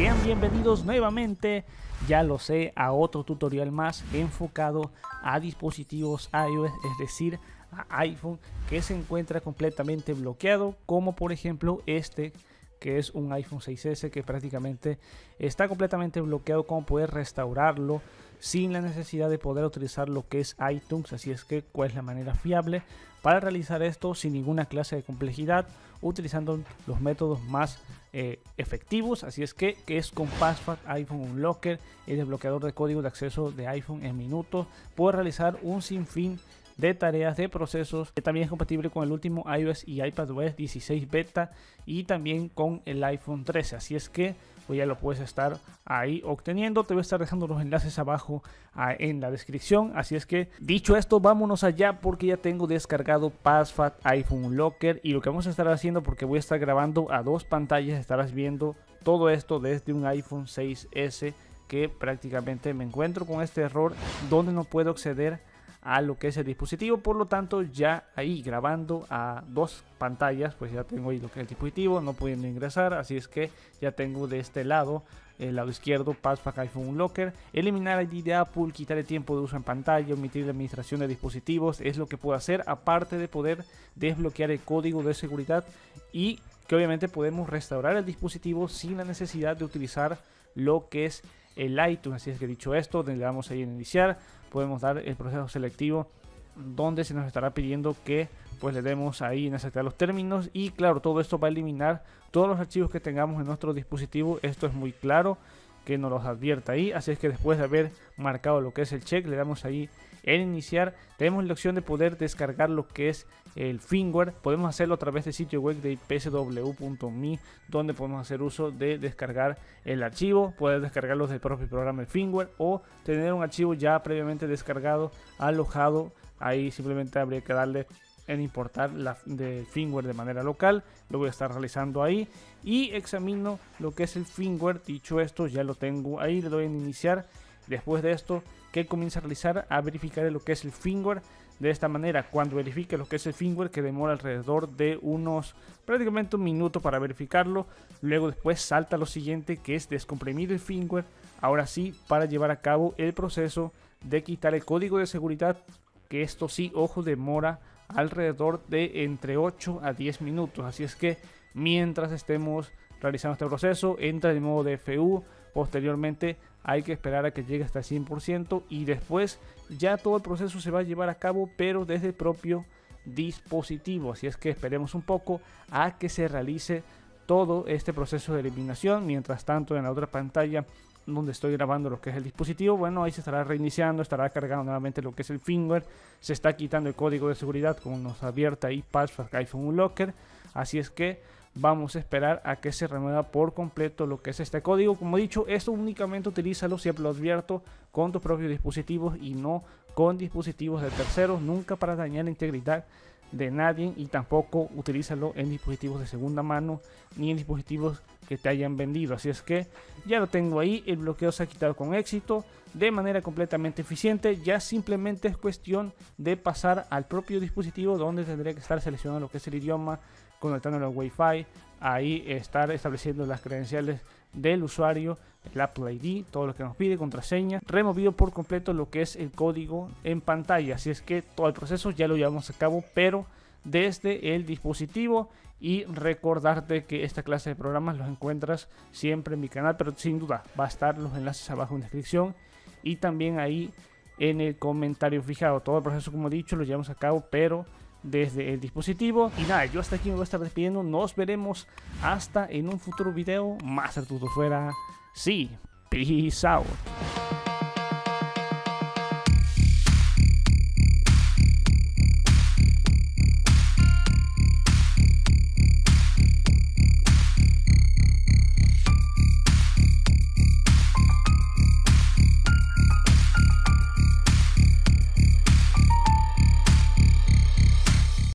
Sean bienvenidos nuevamente, ya lo sé, a otro tutorial más enfocado a dispositivos iOS, es decir, a iPhone que se encuentra completamente bloqueado, como por ejemplo este que es un iPhone 6S que prácticamente está completamente bloqueado, como poder restaurarlo sin la necesidad de poder utilizar lo que es iTunes, así es que cuál es la manera fiable para realizar esto sin ninguna clase de complejidad, utilizando los métodos más eh, efectivos, así es que, que es con Password iPhone Unlocker, el desbloqueador de código de acceso de iPhone en minutos, puede realizar un sinfín de tareas de procesos que también es compatible con el último iOS y iPadOS 16 beta y también con el iPhone 13 así es que pues ya lo puedes estar ahí obteniendo. Te voy a estar dejando los enlaces abajo ah, en la descripción. Así es que dicho esto vámonos allá porque ya tengo descargado PassFat iPhone Locker y lo que vamos a estar haciendo porque voy a estar grabando a dos pantallas estarás viendo todo esto desde un iPhone 6s que prácticamente me encuentro con este error donde no puedo acceder a lo que es el dispositivo. Por lo tanto, ya ahí grabando a dos pantallas, pues ya tengo ahí lo que es el dispositivo, no pudiendo ingresar. Así es que ya tengo de este lado, el lado izquierdo, Passback iPhone Locker, eliminar ID de Apple, quitar el tiempo de uso en pantalla, omitir la administración de dispositivos, es lo que puedo hacer, aparte de poder desbloquear el código de seguridad y que obviamente podemos restaurar el dispositivo sin la necesidad de utilizar lo que es el iTunes. Así es que dicho esto, le damos ahí en iniciar, podemos dar el proceso selectivo donde se nos estará pidiendo que pues le demos ahí en aceptar los términos. Y claro todo esto va a eliminar todos los archivos que tengamos en nuestro dispositivo. Esto es muy claro que nos los advierta ahí. Así es que después de haber marcado lo que es el check le damos ahí en iniciar. Tenemos la opción de poder descargar lo que es el firmware. Podemos hacerlo a través del sitio web de psw.me donde podemos hacer uso de descargar el archivo poder descargarlo del propio programa el firmware o tener un archivo ya previamente descargado alojado. Ahí simplemente habría que darle en importar la de firmware de manera local. Lo voy a estar realizando ahí. Y examino lo que es el firmware. Dicho esto ya lo tengo ahí le doy en iniciar. Después de esto que comienza a realizar a verificar lo que es el firmware de esta manera. Cuando verifique lo que es el firmware que demora alrededor de unos prácticamente un minuto para verificarlo luego después salta lo siguiente que es descomprimir el firmware. Ahora sí para llevar a cabo el proceso de quitar el código de seguridad que esto sí ojo demora alrededor de entre 8 a 10 minutos. Así es que mientras estemos realizando este proceso, entra en modo DFU. Posteriormente hay que esperar a que llegue hasta el 100% y después ya todo el proceso se va a llevar a cabo, pero desde el propio dispositivo. Así es que esperemos un poco a que se realice todo este proceso de eliminación. Mientras tanto, en la otra pantalla donde estoy grabando lo que es el dispositivo, bueno, ahí se estará reiniciando, estará cargando nuevamente lo que es el firmware, se está quitando el código de seguridad como nos advierte ahí Password iPhone Locker, así es que vamos a esperar a que se renueva por completo lo que es este código. Como he dicho, esto únicamente utilízalo, siempre lo advierto, con tus propios dispositivos y no con dispositivos de terceros, nunca para dañar la integridad de nadie y tampoco utilízalo en dispositivos de segunda mano ni en dispositivos que te hayan vendido. Así es que ya lo tengo ahí, el bloqueo se ha quitado con éxito de manera completamente eficiente. Ya simplemente es cuestión de pasar al propio dispositivo donde tendré que estar seleccionando lo que es el idioma, conectándolo al Wi-Fi, ahí estar estableciendo las credenciales del usuario, el Apple ID, todo lo que nos pide, contraseña, removido por completo lo que es el código en pantalla. Así es que todo el proceso ya lo llevamos a cabo, pero desde el dispositivo y recordarte que esta clase de programas los encuentras siempre en mi canal, pero sin duda va a estar los enlaces abajo en la descripción y también ahí en el comentario fijado. Todo el proceso, como he dicho, lo llevamos a cabo, pero desde el dispositivo. Y nada, yo hasta aquí me voy a estar despidiendo. Nos veremos hasta en un futuro video. Más todo fuera. Sí, peace out.